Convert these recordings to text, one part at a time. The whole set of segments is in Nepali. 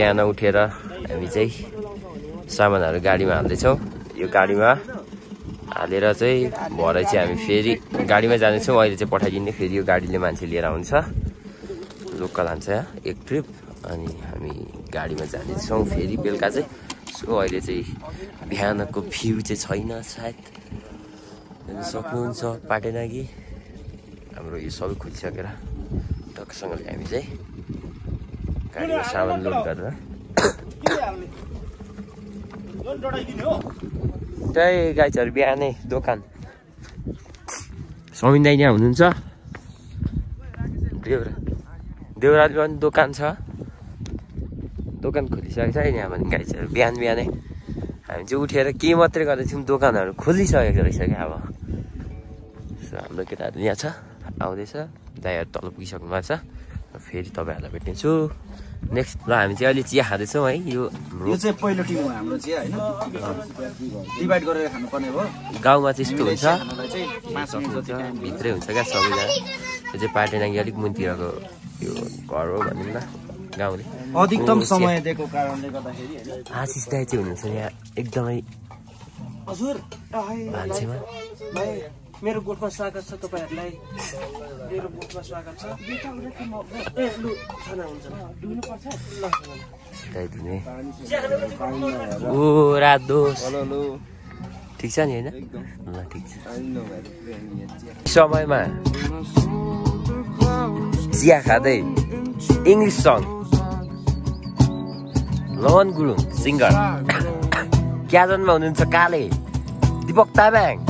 बिहान उठेर हामी चाहिँ सामानहरू गाडीमा हाल्दैछौँ। यो गाडीमा हालेर चाहिँ भरे चाहिँ हामी फेरि गाडीमा जानेछौँ। अहिले चाहिँ पठाइदिने। फेरि यो गाडीले मान्छे लिएर आउँछ। लोकल हान्छ एक ट्रिप अनि हामी गाडीमा जानेछौँ। फेरि बेलुका चाहिँ सो अहिले चाहिँ बिहानको भ्यू चाहिँ छैन सायद। सक्नुहुन्छ पाटेन कि हाम्रो यो सबै खोलिसकेर टक्कसँगले हामी चाहिँ गाडीमा सामान लोड गरेर त्यही गाइजहरू बिहानै दोकान समिन दाइ यहाँ हुनुहुन्छ देउरा देउरालीमा पनि दोकान छ दोकान खोलिसकेको छ यहाँ भने गाइजहरू बिहान बिहानै हामी चाहिँ उठेर के मात्रै गर्दैछौँ दोकानहरू खोलिसकेको रहेछ क्या अब हाम्रो केटाहरू यहाँ छ आउँदैछ दाइहरू तल पुगिसक्नु भएको छ फेरि तपाईँहरूलाई भेट्नेछु नेक्स्ट ल हामी चाहिँ अहिले चिया खाँदैछौँ है यो हाम्रो यो चाहिँ पहिलो टिम हो हाम्रो चाहिँ होइन? डिभाइड गरेर खानुपर्ने हो। गाउँमा चाहिँ यस्तो हुन्छ। भित्रै हुन्छ क्या सबैजना यो चाहिँ पाटेनाङ्गी अलिक मुनतिरको यो घर हो भनौँ न गाउँले। अधिकतम समय दिएको कारणले गर्दाखेरि आशिष दाई चाहिँ हुनुहुन्छ यहाँ एकदमै भाइ। मेरो गोठमा स्वागत छ तपाईँहरूलाई। मेरो गोठमा स्वागत छ। ए लु खाना हुन्छ। ओ राजदोष ठिक छ नि होइन? ल ठिक छ। समयमा चिया खाँदै इङ्ग्लिस सङ। लवन गुरुङ सिङ्गर। क्याजनमा हुनुहुन्छ काले? दिपक तामाङ।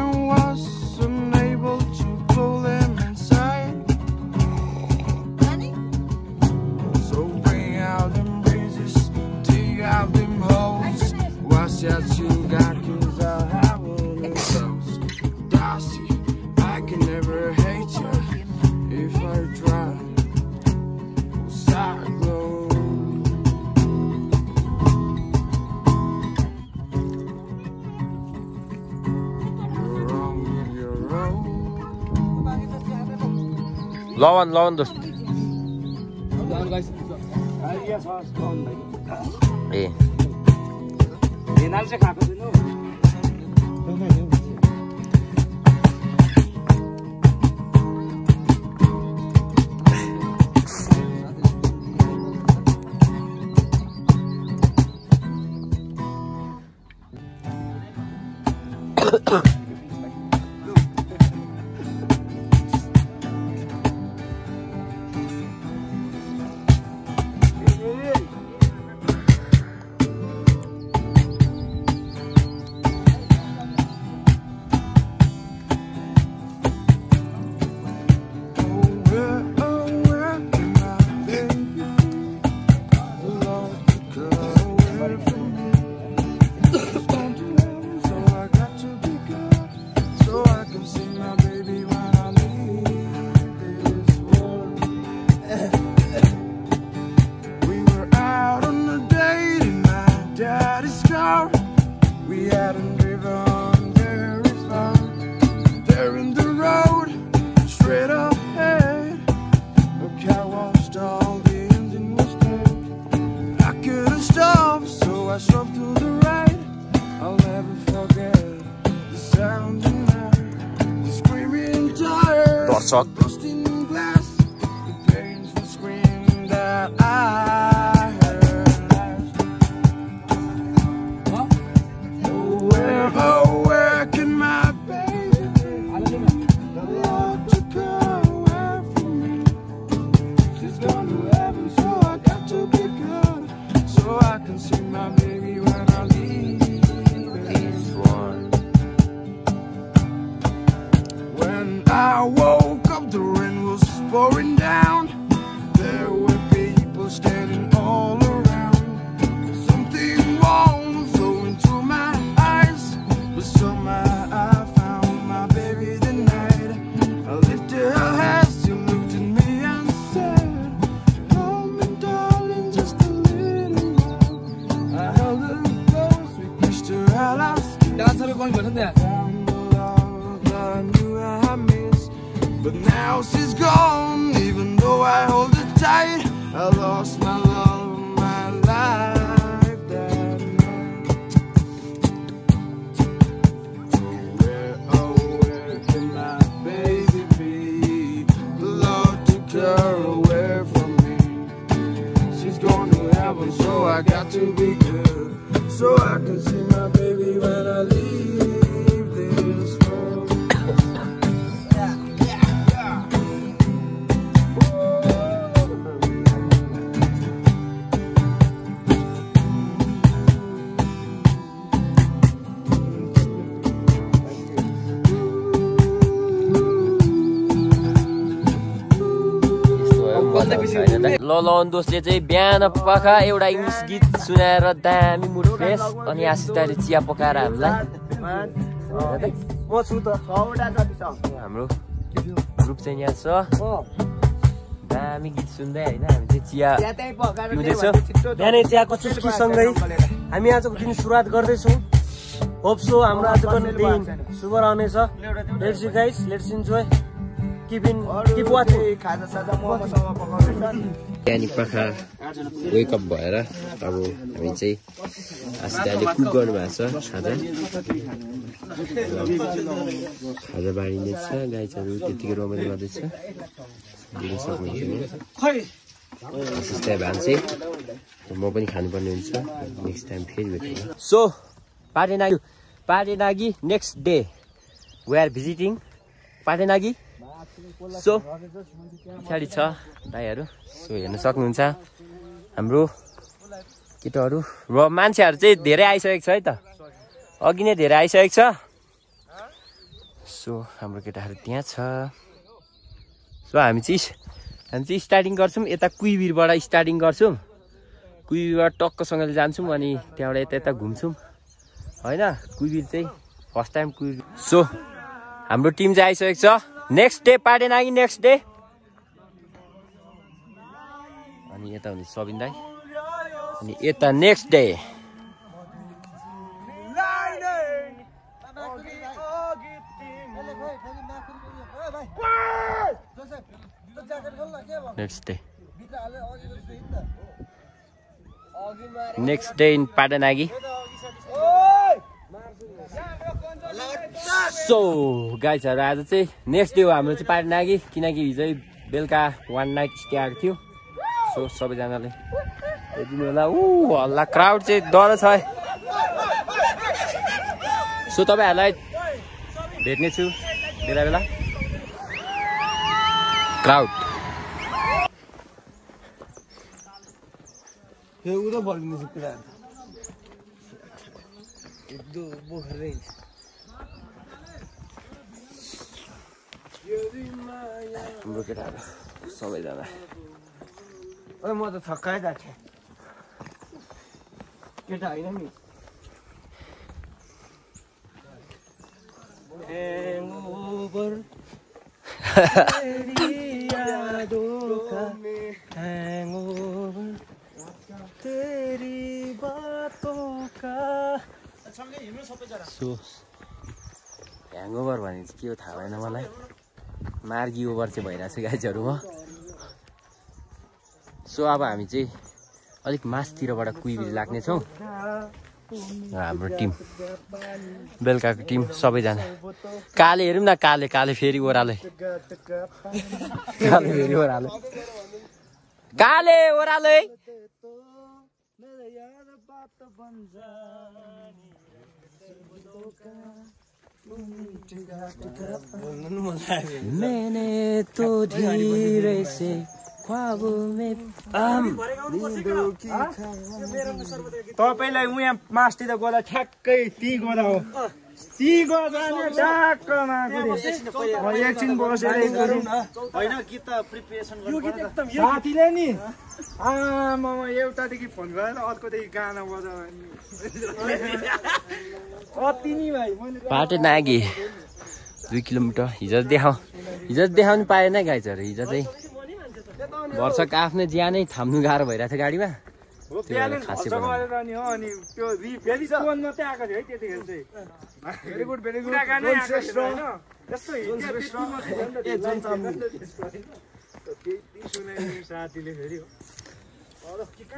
दोस्त ए Talk ल ल दोषले चाहिँ बिहान पख एउटा इङ्ग्लिस गीत सुनाएर दामी मुड फ्रेस अनि आशिष दाइले चिया पकाएर हामीलाई। हाम्रो ग्रुप चाहिँ यहाँ छ। दामी गीत सुन्दै होइन हामी चाहिँ चिया पिउँदैछौँ। बिहानै चियाको चुस्कीसँगै हामी आजको दिन सुरुवात गर्दैछौँ। होप सो हाम्रो आजको दिन शुभ रहनेछ। Let's guys let's enjoy keep in keep watching बिहानी पखा वेकअप भएर अब हामी चाहिँ दाइले कुक गर्नुभएको छ खाजा। खाजा बाँडिँदैछ चरु त्यतिकै रमाइलो गर्दैछ। दिन सक्नुहुन्छ नि आशिष दाइ भान्से म पनि खानुपर्ने हुन्छ। नेक्स्ट टाइम फेरि भेटौँ। So Patenagi Patenagi next day we are visiting Patenagi so पछाडि छ दाईहरू। सो हेर्न सक्नुहुन्छ हाम्रो केटाहरू। र मान्छेहरू चाहिँ धेरै आइसकेको छ है त। अघि नै धेरै आइसकेको छ। सो हाम्रो केटाहरू त्यहाँ छ। सो हामी चाहिँ हामी चाहिँ स्टार्टिङ गर्छौँ यता कुइबिरबाट स्टार्टिङ गर्छौँ। कुइबिरबाट टक्कसँगले जान्छौँ अनि त्यहाँबाट यता यता घुम्छौँ। होइन कुइबिर चाहिँ फर्स्ट टाइम कुइबिर सो हाम्रो टिम चाहिँ आइसकेको छ। नेक्स्ट डे पार्टी नागि नेक्स्ट डे अनि यता हुने सबिन दाई। अनि यता next day next day next day in पाटनागी so गाइजहरू आज चाहिँ नेक्स्ट डे हो हाम्रो चाहिँ पाटनागी किनकि हिजै बेलुका वान नाइट स्टे आएको थियो। सो सबैजनाले हेरिदिनु होला। ऊ हल्ला क्राउड चाहिँ डर छ है। सो तपाईँहरूलाई भेट्नेछु बेला बेला। क्राउड उता फर्किँदैछ कुरा एकदम बोखरै हाम्रो केटाहरू सबैजना ओइ म त थक्काइ राखेँ केटा होइन नि ह्याङओभर भने चाहिँ के हो थाहा भएन मलाई मार्गी ओभर चाहिँ भइरहेको छ गाइजहरूमा सो अब हामी चाहिँ अलिक मासतिरबाट कुइबिरी लाग्नेछौँ। हाम्रो टिम बेलुकाको टिम सबैजना। काले हेरौँ न काले काले फेरि ओह्रालो। काले फेरि ओह्रालो। काले ओह्रालो मैंने तो धीरे से ख्वाबों में तपाईँलाई उहाँ मास्टी त गोदा ठ्याक्कै ती गोदा हो। ती गोदा नै ठ्याक्कमा एकछिन बसेर होइन गीत त प्रिपेरेसन साथीले नि आमा एउटादेखि फोन गरेर अर्कोदेखि गाना बजायो कति नि भाइ बाटो नागे। दुई किलोमिटर। हिजो देखाउ। हिजो देखाउनु पाएन गाइजहरू हिजो चाहिँ वर्षको आफ्नै ज्यानै थाम्नु गाह्रो भइरहेको थियो गाडीमा।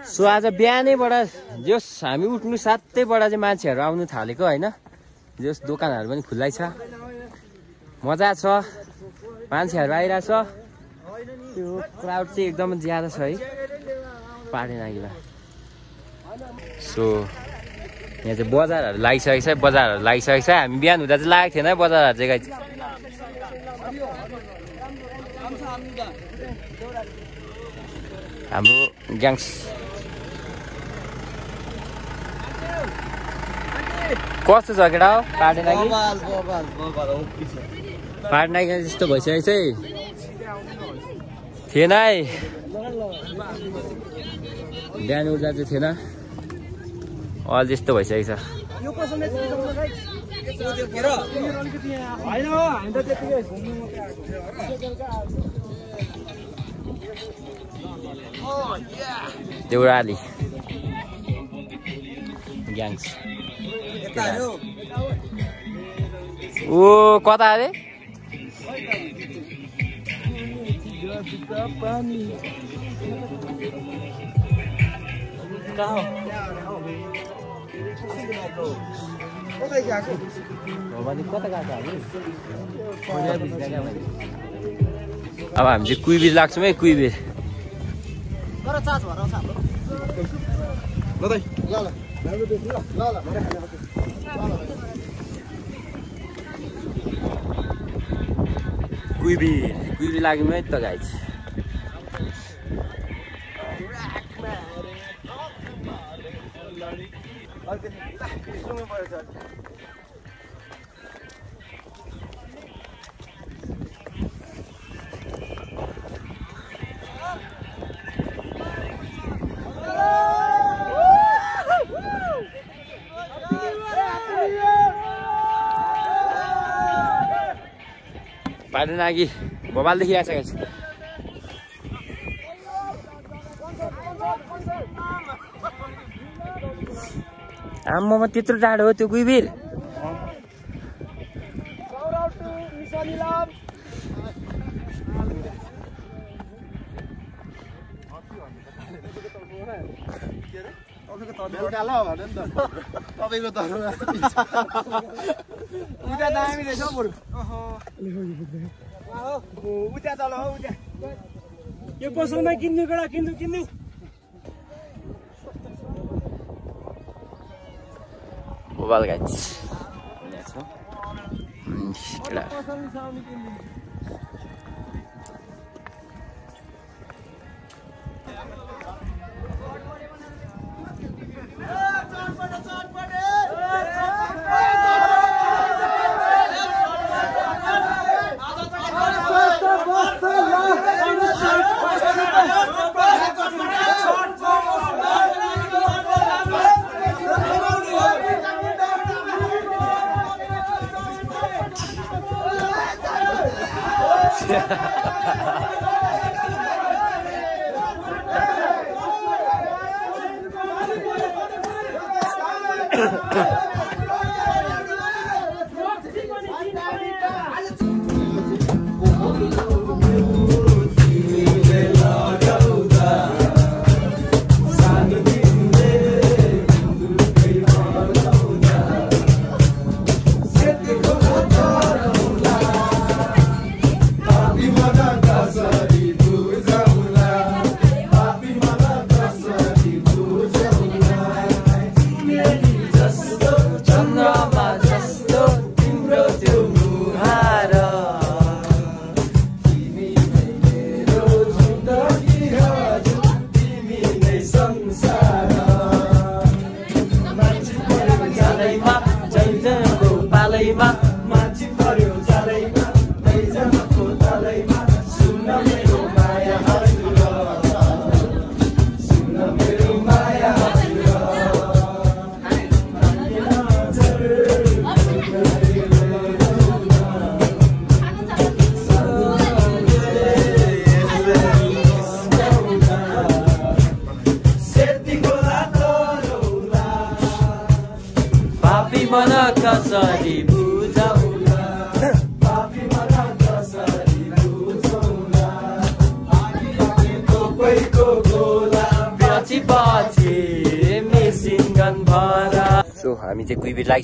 सो आज बिहानैबाट जस हामी उठ्नु सातैबाट चाहिँ मान्छेहरू आउनु थालेको होइन जस दोकानहरू पनि खुल्लै छ मजा छ मान्छेहरू आइरहेछ त्यो क्राउड चाहिँ एकदम ज्यादा छ है पाहाडे नागीमा सो यहाँ चाहिँ बजारहरू लागिसकेको छ बजारहरू लागिसकेको छ। हामी बिहान हुँदा चाहिँ लागेको थिएन है बजारहरू चाहिँ गाइज। हाम्रो ग्याङ्स। कस्तो छ केटा हो? पाहाडे नागी? हो नागी जस्तो भइसकेको चाहिँ थिएन है। बिहान उठ्दा चाहिँ थिएन। अहिले त्यस्तो भइसकेको छ। होइन हो हामी त त्यतिकै घुम्नु अब हामी चाहिँ कुइबिर लाग्छौँ है कुइबिर कुइबिर कुइबिर लाग्यौँ है त गाइज। पाटन नागी भोपालदेखि आइसकेको छु आम्मामा त्यत्रो टाढो हो त्यो कुइबिर तपाईँको तरुवा उता दामी रहेछ हौ बरु उता तल हौ उता यो पसलमा किन्नु केटा किन्नु किन्नु? भोपाल गाइज केटा चन्द्रमा Yeah.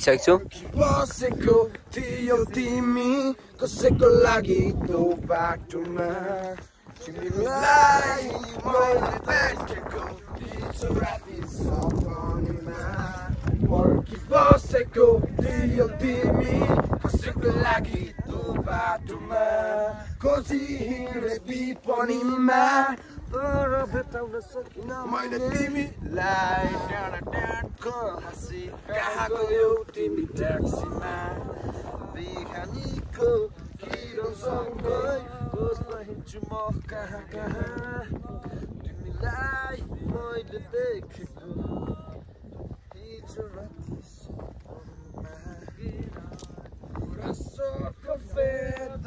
लागिसकेको छौँ थियो तिमी कसैको लागि खोज्न हिँड्छु म कहाँ कहाँ तिमीलाई मैले देखेको हिजो राति सपनामा गुराँसको फेद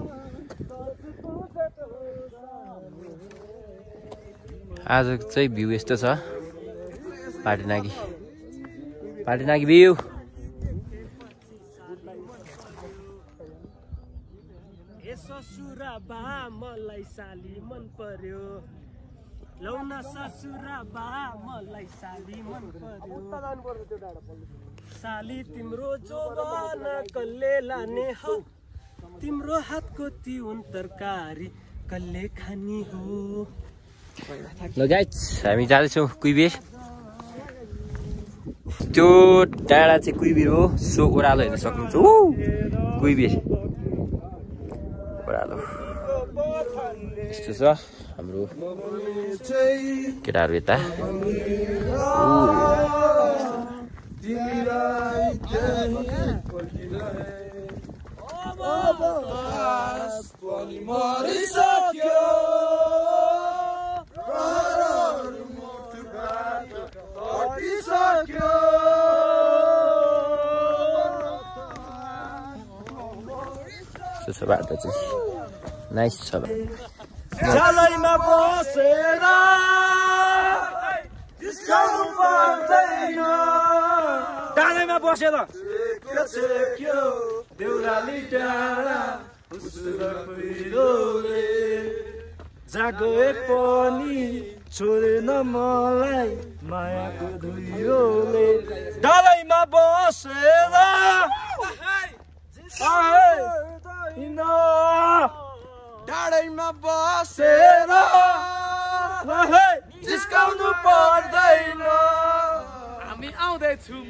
आज चाहिँ भ्यू यस्तो छ। पाटिनागी पाटिनागी भ्यू। ससुरा साली तिम्रो कसले लाने हौ। तिम्रो हातको तिउन तरकारी कसले खाने हो। ल गाइज हामी जाँदैछौँ कुइबिर त्यो डाँडा चाहिँ कुइबिर हो सो ओह्रालो हेर्न सक्नुहुन्छ ऊ कुइबिर ओह्रालो यस्तो छ हाम्रो केटाहरू यता यस्तो छ बाटो चाहिँ नाइस बसेर डाँडैमा बसेर देउराली डाँडा गए पनि छोडेन मलाई मायाको धुइरोले डाँडैमा बसेर। डाँडैमा बसेर। जिस्काउनु पर्दैन। हामी आउँदैछौँ।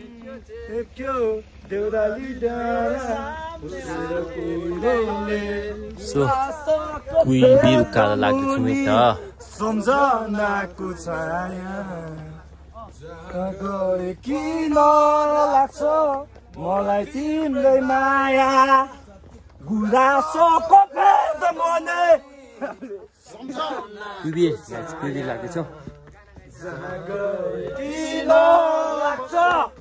सो कुइबिर उकालो लाग्दैछौँ त सम्झनाको छाया किन लाग्छ मलाई तिम्रै माया गुराँसको मने लाग्दैछौँ किन लाग्छ मलाई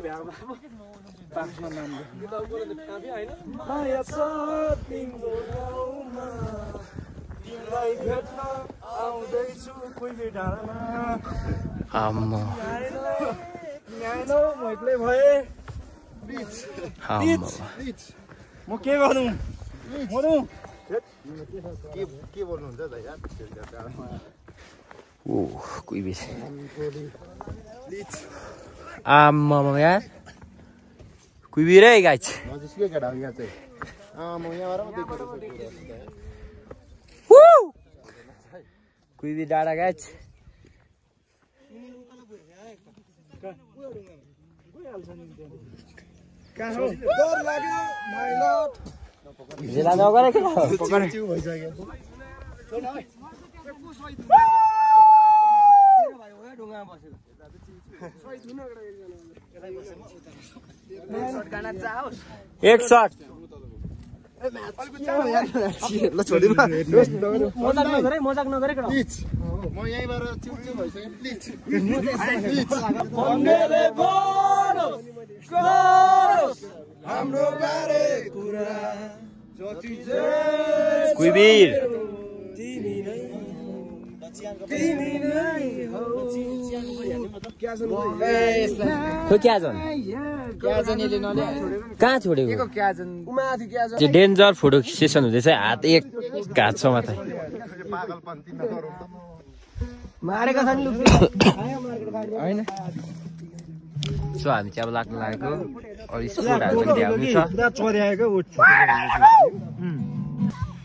भ्याएको पाखमा माया छ गाउँमा तिमीलाई भेट्न आउँदैछु कोही डाँडामा आम्मा आएनौ म एक्लै भएँ आम्मा म के गर्नु मरु ओ कुइबी आम्मामा यार कुइबी रे नगर एक शट। मजाक नगरे मजाक नगरे केटा कुइबीर खै क्या जन कहाँ छोडेको? त्यो डेन्जर फोटो सेसन हुँदैछ हात एक हात छ माथि मारेका छन् लु होइन। सो हामी चाहिँ अब लाग्नु लागेको अरू स्पोर्टहरू पनि भ्याउनु छ।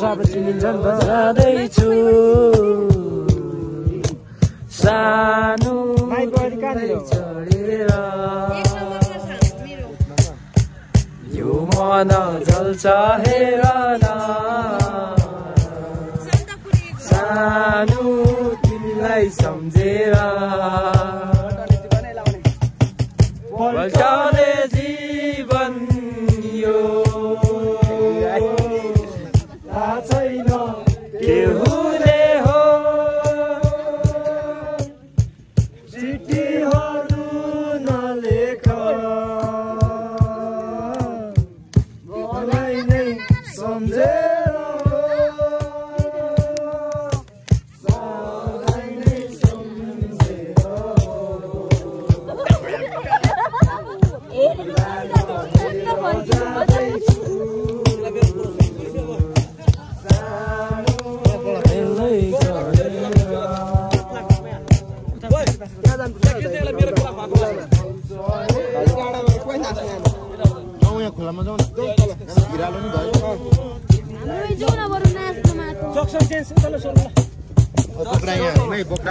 चिनिन्छ नि त जाँदैछु सानो। यो मन जल्छ हेर न सानो तिमीलाई सम्झेर।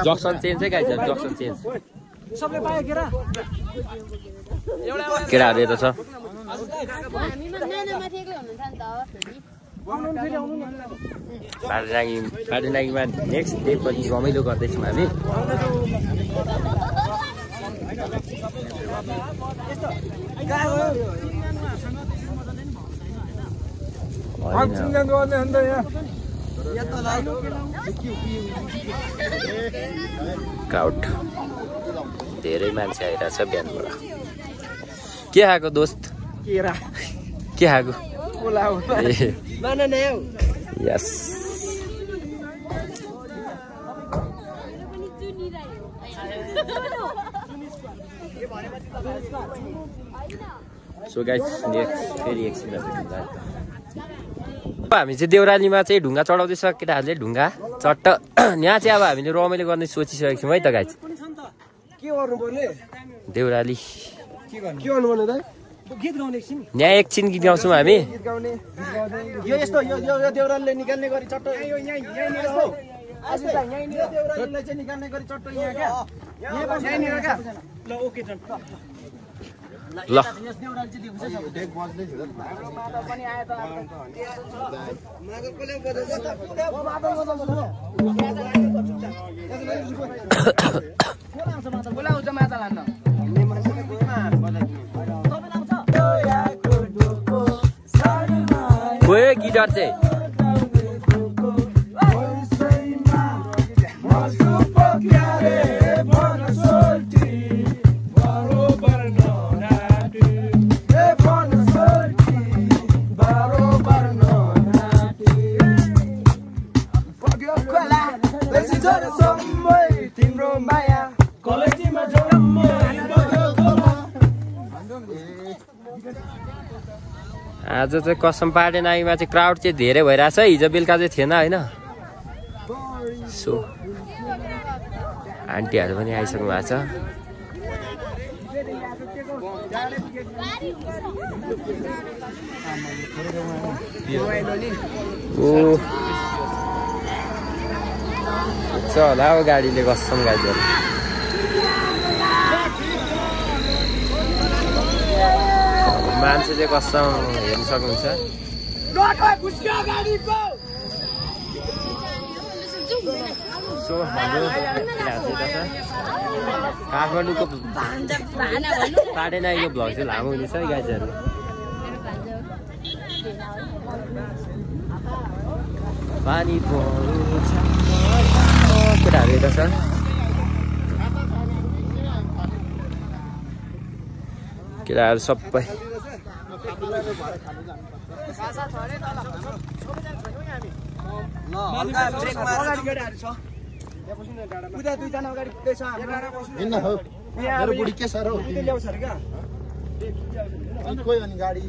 जक्सन चेन्ज है गाइज जक्सन चेन्ज सबले पायो केरा केटाहरू यता छ नेक्स्ट डे पनि रमाइलो गर्दैछौँ हामी होइन। क्राउड धेरै मान्छे आइरहेछ बिहानबाट। के खाएको दोस्त? केरा। के खाएको? यस सो गाइस नेक्स्ट फेरि एकछिन हामी चाहिँ देउरालीमा चाहिँ ढुङ्गा चढाउँदैछ केटाहरूले ढुङ्गा चट्ट। यहाँ चाहिँ अब हामीले रमाइलो गर्ने सोचिसकेको छौँ है त गाइस के गर्नु पर्ने देउराली के गर्नु? पर्ने त? गीत गाउने एकछिन। यहाँ एकछिन गीत गाउँछौँ हामी। निकाल्ने गरी ल। बोलाउँछ गयो गिटार चाहिँ। तिम्रो आज चाहिँ कसम पाडे नाइमा चाहिँ क्राउड चाहिँ धेरै भइरहेछ हिजो बेलुका चाहिँ थिएन होइन। सो आन्टीहरू पनि आइसक्नु भएको छ। होला हौ गाडीले कसम गाडीहरू मान्छे चाहिँ कसम हेर्नु सक्नुहुन्छ? सो हाम्रो काठमाडौँको पाडे नाइको भ्लग चाहिँ लामो हुनेछ है गाइजहरू। पानी पर्छ केटाहरू यता छ केटाहरू सबै उता दुईजना अगाडि ल्याउँछ अरे क्या कोही अनि गाडी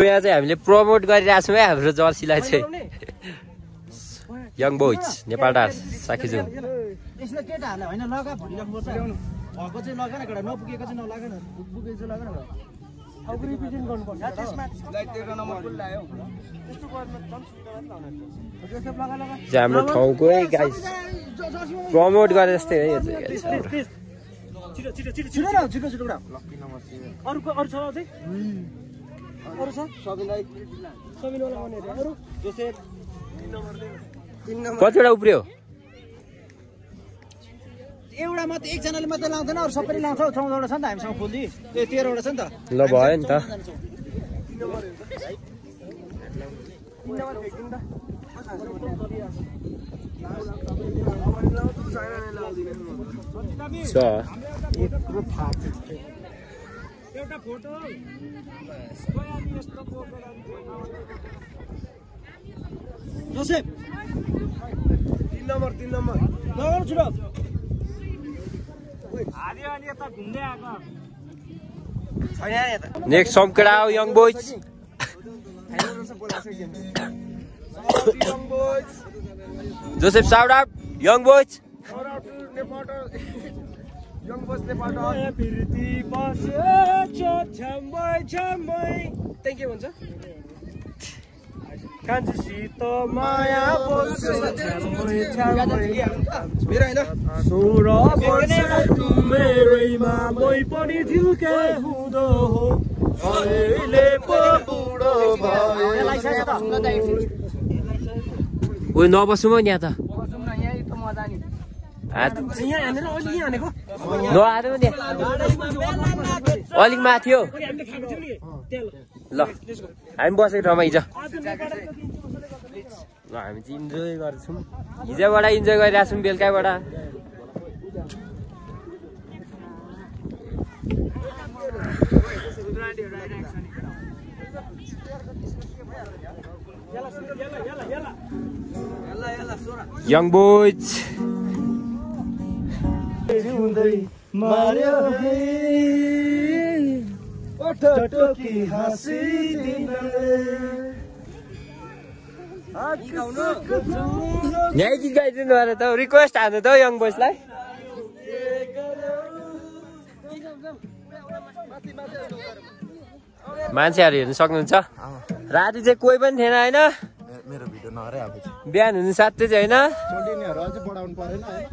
यहाँ चाहिँ हामीले प्रमोट गरिरहेको छौँ है हाम्रो जर्सीलाई चाहिँ। यङ बोइज नेपाल डान्स साखीजुङ यसमा केटाहरूलाई होइन लगा भोलि राख्नुपर्छ भएको चाहिँ लगाएन केटा नपुगेको चाहिँ नलागेन। पुगेको चाहिँ लगाएन अब रिप्रेजेन्ट गर्नुपर्छ। त्यसमा हाम्रो ठाउँकै गाइस प्रमोट गरे जस्तै है यो चाहिँ guys हाम्रो। छिटो छिटो छिटो छिटो न छिटो। छिटो उडा अरू को- अरू छ अझै? अरू छ? सबिन राई सबिन वाला आउने अरे अरू जोसेफ तिन नम्बर। कतिवटा उब्रियो? एउटा मात्रै एकजनाले मात्रै लाउँदैन अरू सबैले लाउँछ चौधवटा छ नि त हामीसँग फुल्दी ए तेह्रवटा छ नि त। ल भयो नि त। छ। एउटा फोटो जोसेफ। तिन नम्बर तिन नम्बर। नेक्स्ट सम्केडा हो young boys Joseph shout out young boys के भन्छ कान्छीसित माया सोह्र वर्ष मेरैमा मै पनि झिल्के हुँदो हो अहिले पो बुढो भयो उयो नबसौँ हौ यहाँ त नआएर अलिक माथि हो ल हामी बसेको ठाउँमा हिजो। ल हामी चाहिँ इन्जोय गर्छौँ। हिजोबाट इन्जोय गरिरहेको छौँ बेलुकाबाट। यङ बोज मार्यो ओठ यहीँ गीत गाइदिनु अरे त रिक्वेस्ट हाल्नु त हौ यङ बोइजलाई मान्छेहरू हेर्नु सक्नुहुन्छ राति चाहिँ कोही पनि थिएन होइन मेरो भिडियो नहरे अब बिहान हुनु साथै चाहिँ होइन चोलिनीहरू अझै बढाउनु परेन है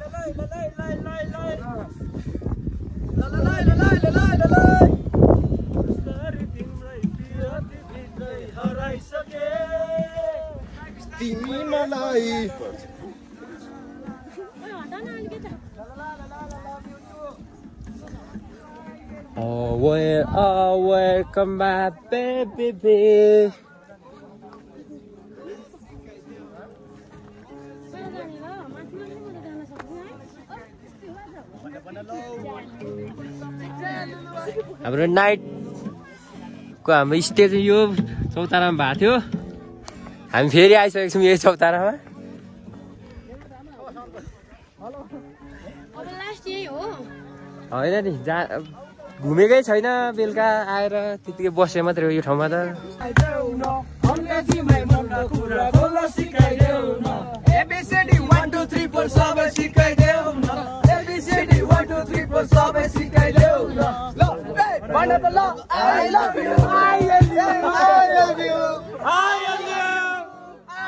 तिमी मलाई. हाम्रो नाइटको हाम्रो स्टेज यो चौतारामा भएको थियो हामी फेरि आइसकेको छौँ यही चौतारामा। अब लास्ट यही हो। होइन नि जा घुमेकै छैन बेलुका आएर त्यतिकै बसे मात्रै हो यो ठाउँमा त। A B C D one two three four सबै सिकाइदेऊ न A B C D one two three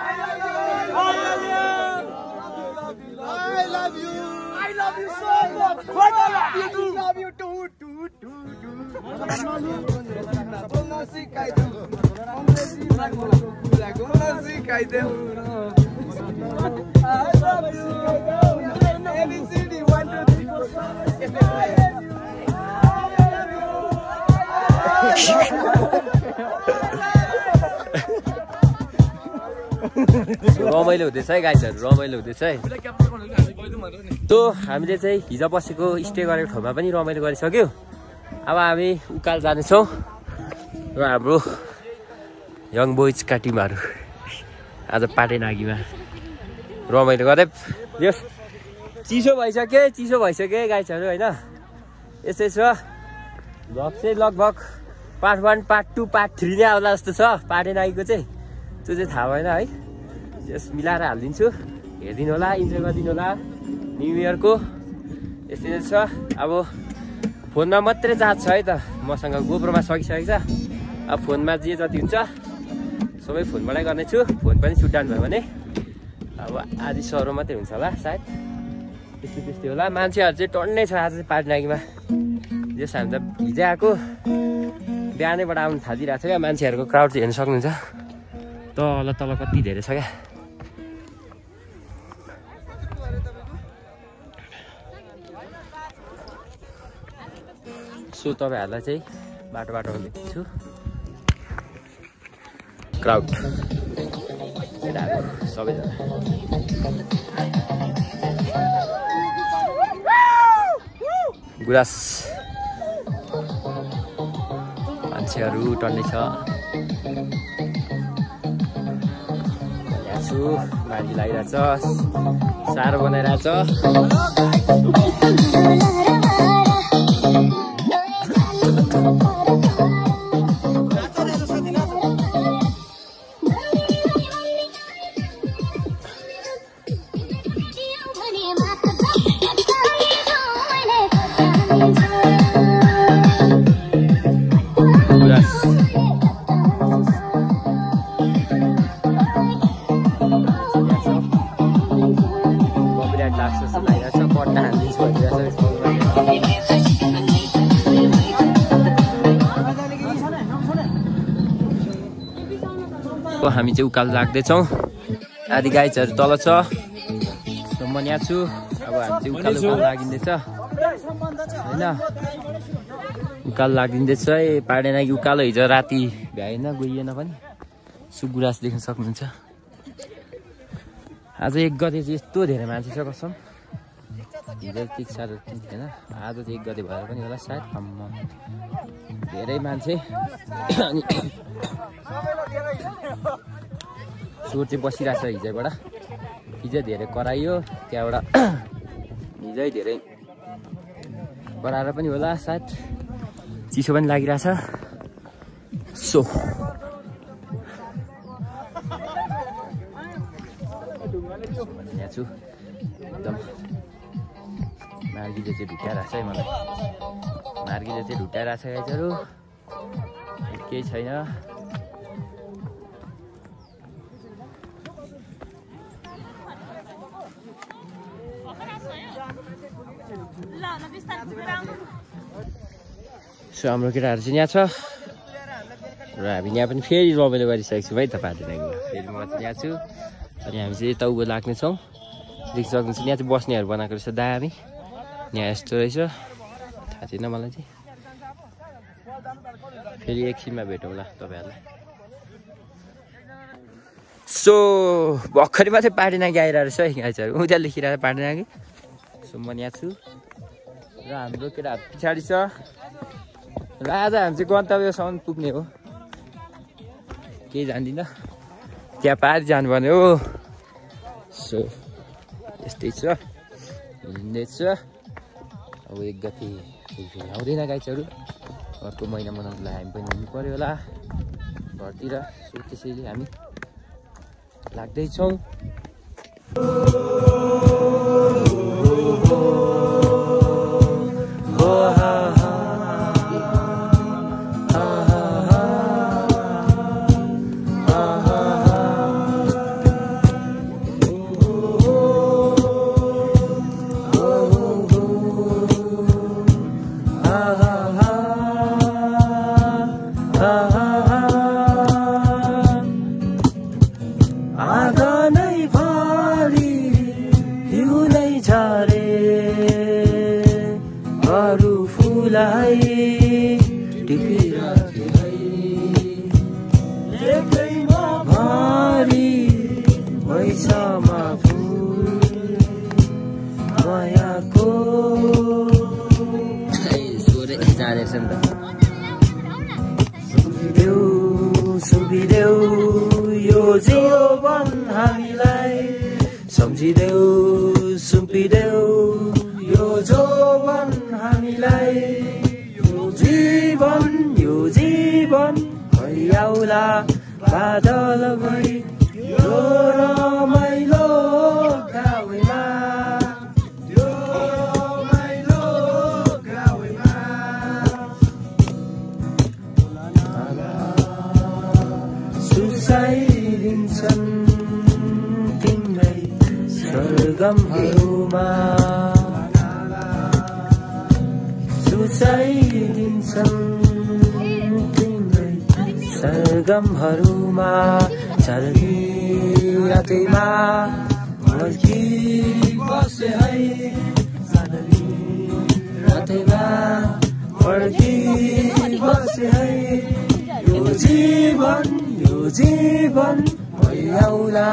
I love you. I love you so much. you. I love you too. I love you too, too, too, too. Gonna sikai deu. Angrezi bagulho loucura. Gonna sikai deu. I love you. ABCD one two three four five. I love you. I love you. I love you. रमाइलो हुँदैछ है गाइजहरू रमाइलो हुँदैछ है। त्यो हामीले चाहिँ हिजो बसेको स्टे गरेको ठाउँमा पनि रमाइलो गरिसक्यो। अब हामी उकाल जानेछौँ र हाम्रो यङ बोइजका टिमहरू आज पाटे नागीमा रमाइलो गरे यस चिसो भइसक्यो चिसो भइसक्यो है गाइजहरू होइन? यस्तै छ। भ्लग चाहिँ लगभग part one part two part three नै आउला जस्तो छ पाटे नागीको चाहिँ। त्यो चाहिँ थाहा भएन है। यस मिलाएर हालिदिन्छु। हेरिदिनु होला इन्जोय गरिदिनु होला। न्यु इयरको यस्तै छ। अब फोनमा मात्रै चार्ज छ है त। मसँग गोप्रोमा सकिसकेको छ। अब फोनमा जे जति हुन्छ सबै फोनबाटै गर्नेछु। फोन पनि सुटडाउन भयो भने। अब आधी सरो मात्रै हुन्छ होला सायद। त्यस्तै त्यस्तै होला। मान्छेहरू चाहिँ टन्नै छ आज चाहिँ पार्टी नागीमा जस हामी त हिजो आएको बिहानैबाट आउनु थालिदिइरहेको छ क्या मान्छेहरूको क्राउड चाहिँ हेर्नु सक्नुहुन्छ। तल तल कति धेरै छ क्या सो तपाईँहरूलाई चाहिँ बाटो बाटोमा भेट्छु क्राउड सबैजना गुराँस मान्छेहरू टन्नै छ छु बाजी लागिरहेछ साह्रो बनाइरहेछ। चाहिँ उकालो लाग्दैछौँ आदि गाइजहरू तल छ। म यहाँ छु। अब हामी चाहिँ उकालो उकालो लागिँदैछ। होइन? उकालो लागिँदैछ। है पाडेन कि उकालो हिजो राति भ्याएन गइएन पनि। सुगुरास देख्न सक्नुहुन्छ। आज एक गते चाहिँ यस्तो धेरै मान्छे छ कसम। हिजो त्यति साह्रो थिएन। आज चाहिँ एक गते भएर पनि होला सायद। आम्मा धेरै मान्छे। अनि चोर चाहिँ बसिरहेको छ हिजोबाट। हिजो धेरै कराइयो। त्यहाँबाट हिजै धेरै कराएर पनि होला सायद। चिसो पनि लागिरहेछ। सो यहाँ छु एकदम मार्गीले चाहिँ ढुट्याइरहेको छ है मलाई। मार्गीले चाहिँ ढुट्याइरहेको छ गाइजहरू केही छैन। सो हाम्रो केटाहरू चाहिँ यहाँ छ। र हामी यहाँ पनि फेरि रमाइलो गरिसकेको छौँ है त पार्टीको फेरि म चाहिँ यहाँ छु। अनि हामी चाहिँ यता उँभो लाग्नेछौँ। देखि सक्नुहुन्छ यहाँ चाहिँ बस्नेहरू बनाएको रहेछ दामी। यहाँ यस्तो रहेछ। थाहा छैन मलाई चाहिँ। फेरि एकछिनमा भेटौँ ल तपाईँहरूलाई। सो भर्खरै मात्रै पार्टी नागी आइरहेको रहेछ है गाइजहरू। उनीहरूले लेखिरहेको पार्टी नागी सो म यहाँ छु। र हाम्रो केटाहरू पछाडि छ। र आज हामी चाहिँ गन्तव्यसम्म पुग्ने हो। केही जान्दिनँ। त्यहाँ पारि जानुपर्ने हो। सो यस्तै छ। हिँड्दैछ अब एक गति फेरि आउँदैन गाइजहरू अर्को महिना मनाउनुलाई हामी पनि हिँड्नु पऱ्यो होला। घरतिर सो त्यसैले हामी लाग्दैछौँ। गाउँमा सुसाइदिन्छन् तिम्रै सरगमहरूमा चर्नी रातैमा है। यो जीवन यो जीवन भइआउला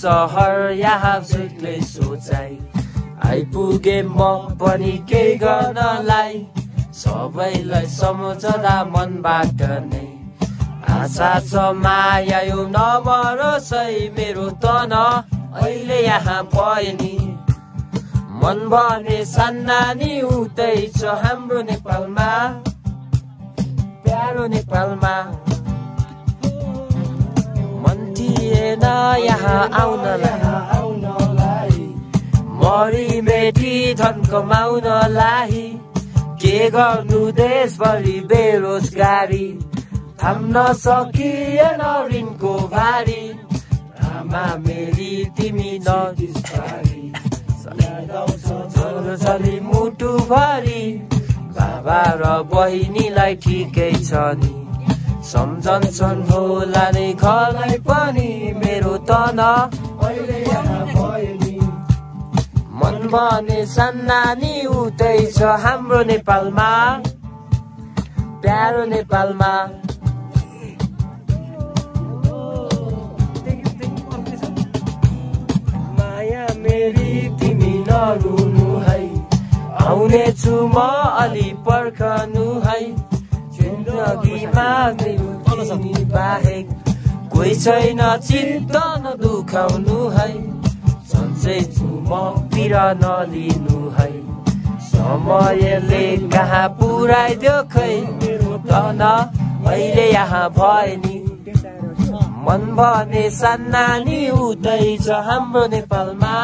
सहर यहाँ छुट्टै सोचाइ। आइपुगे म पनि केही गर्नलाई। सबैलाई सम्झदा मनबाट नै। आशा छ माया यो नमरोसै मेरो तन। अहिले यहाँ भयो नि मन भने सन्नानी उतै छ हाम्रो नेपालमा। प्यारो नेपालमा। थिएन यहाँ आउनलाई। मरि मेटी धन कमाउनलाई। के गर्नु देशभरि बेरोजगारी? थाम्न सकिएन ऋणको भारी। आमा मेरी तिमी छोरी मुटु भरि बाबा र बहिनीलाई ठिकै छ नि। सम्झन्छन् होला नै घरलाई पनि मेरो तन। मन भने सन्नानी उतै छ हाम्रो नेपालमा। प्यारो नेपालमा। माया मेरी तिमी नरुनु है। आउनेछु म अलि पर्खनु है। मेरो तिमी बाहेक। कोही छैन चित्त नदुखाउनु है। सन्चै छु म पिर नलिनु है। समयले कहाँ पुऱ्याइदियो खै? तन अहिले यहाँ भयो नि। मन भने सन्नानी उतै हाम्रो नेपालमा।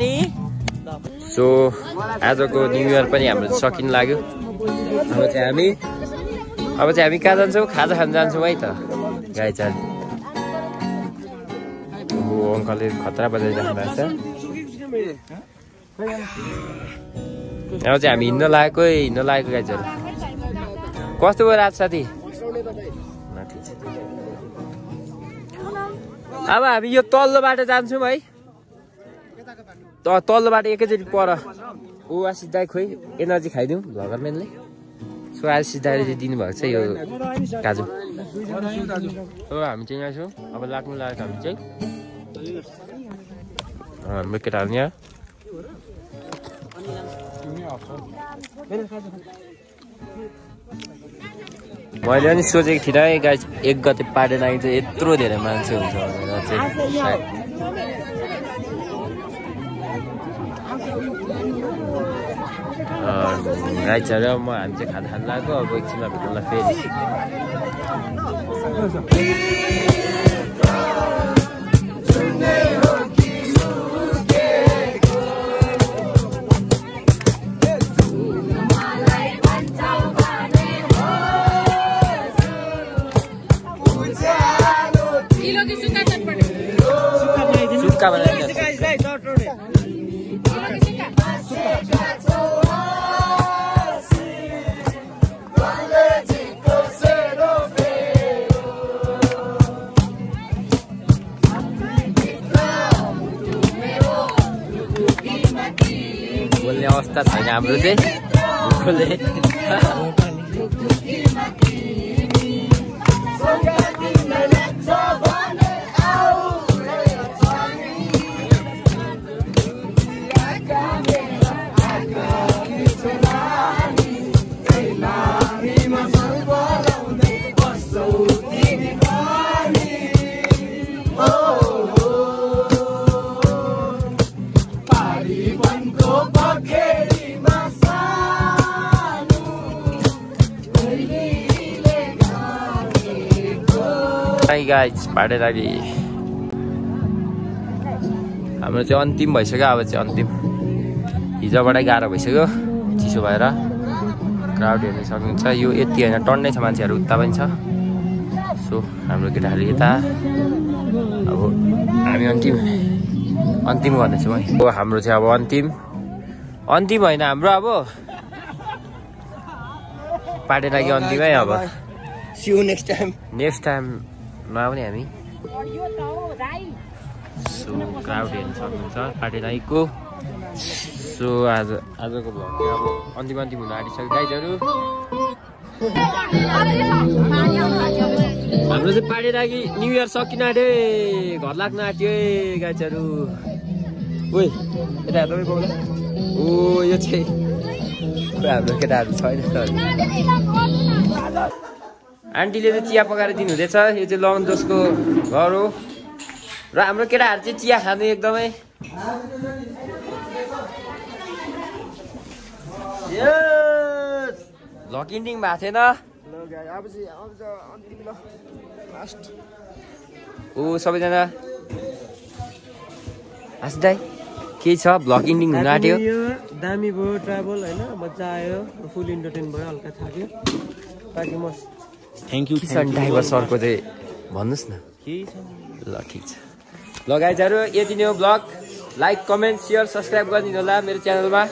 नि। सो आजको न्यु इयर पनि हाम्रो सकिन लाग्यो। अब चाहिँ हामी अब चाहिँ हामी कहाँ जान्छौँ? खाजा खान जान्छौँ है त। गाई चाल। अङ्कलले खतरा बजाइराख्नु भएको छ। अब चाहिँ हामी हिँड्न लागेको हिँड्न लागेको गाइजहरू कस्तो भयो रात साथी। अब हामी यो तल्लो बाटो जान्छौँ है। त तल्लो बाटो एकैचोटि पर। ऊ आशिष दाई खोइ एनर्जी खाइदिउँ भगरमेनले सो आशिष दाईले चाहिँ दिनुभएको छ यो काजु। हो हामी चाहिँ यहाँ छौँ। अब लाग्नु लागेको हामी चाहिँ। हाम्रो केटाहरू यहाँ। मैले पनि सोचेको थिइनँ है गाई एक गते पार्टी लागि चाहिँ यत्रो धेरै मान्छे हुन्छ भनेर चाहिँ। गाई छ म हामी चाहिँ खाना खान लाग्यो अब एकछिनमा भेटौँला फेरि। अवस्था छैन गाइज भाडे लागि हाम्रो चाहिँ अन्तिम भइसक्यो अब चाहिँ अन्तिम। हिजोबाटै गाह्रो भइसक्यो चिसो भएर। क्राउड हेर्न सक्नुहुन्छ। यो यति होइन टन्नै छ मान्छेहरू उता पनि छ। सो हाम्रो केटाहरू यता। अब हामी अन्तिम अन्तिम गर्नेछौँ है। अब हाम्रो चाहिँ अब अन्तिम। अन्तिम होइन हाम्रो अब। पार्टी लागि अन्तिमै अब। नेक्स्ट टाइम नेक्स्ट टाइम नआउने हामी। सो क्राउड हेर्न सक्नुहुन्छ। पार्टी नाइटको सो आज आजको भ्लग अब अन्तिम अन्तिम हुन आँटिसक्यो। गाइजहरू हाम्रो चाहिँ पाडे राखी न्यु इयर सकिन आँट्यो। घर लाग्न आँट्यो। गाइजहरू ओइ यता तपाईँ पाउला ओ यो चाहिँ हाम्रो केटाहरू छैन। आन्टीले चाहिँ चिया पकाएर दिनुहुँदैछ। यो चाहिँ लवन जोसको घर हो। र हाम्रो केटाहरू चाहिँ चिया खानु एकदमै। भ्लग इन्डिङ भएको थिएन। ऊ सबैजना। हाँस्दै केही छ? भ्लग इन्डिङ हुन आँट्यो। दामी भयो ट्राभल होइन? मजा आयो। फुल इन्टरटेन भयो हल्का थाक्यो। बाँकी म थ्याङ्क यू किसन ड्राइभर सरको चाहिँ भन्नुहोस् न। ल ठिक छ। ल गाइजहरू यति नै हो vlog. Like comment share subscribe गरिदिनु होला मेरो च्यानलमा।